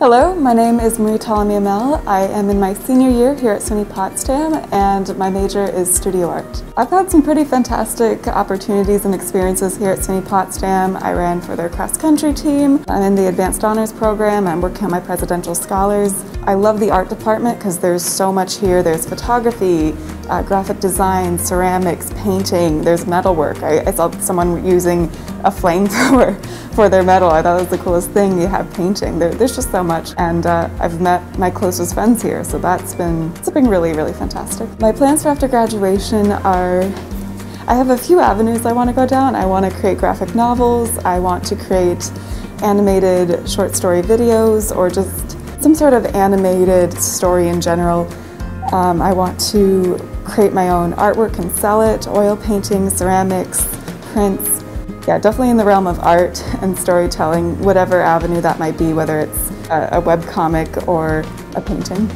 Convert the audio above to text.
Hello, my name is Marie Ptolemy Amell. I am in my senior year here at SUNY Potsdam and my major is studio art. I've had some pretty fantastic opportunities and experiences here at SUNY Potsdam. I ran for their cross country team. I'm in the advanced honors program. I'm working on my presidential scholars. I love the art department because there's so much here. There's photography, uh, graphic design, ceramics, painting, there's metalwork. I, I saw someone using a flamethrower for their metal. I thought it was the coolest thing. You have painting. There, there's just so much. And uh, I've met my closest friends here, so that's been, it's been really, really fantastic. My plans for after graduation are I have a few avenues I want to go down. I want to create graphic novels, I want to create animated short story videos, or just some sort of animated story in general. Um, I want to create my own artwork and sell it, oil paintings, ceramics, prints. Yeah, definitely in the realm of art and storytelling, whatever avenue that might be, whether it's a, a web or a painting.